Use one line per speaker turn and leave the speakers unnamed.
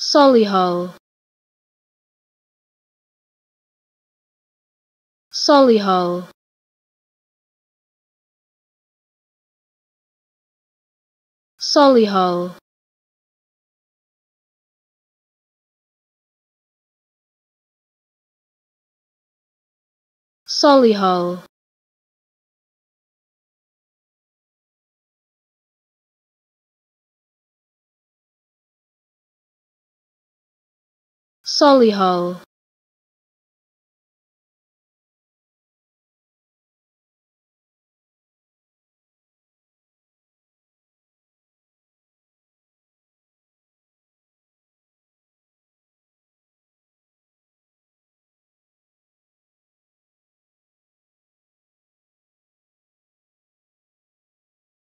Solihull Solihull Solihull Solihull Solihull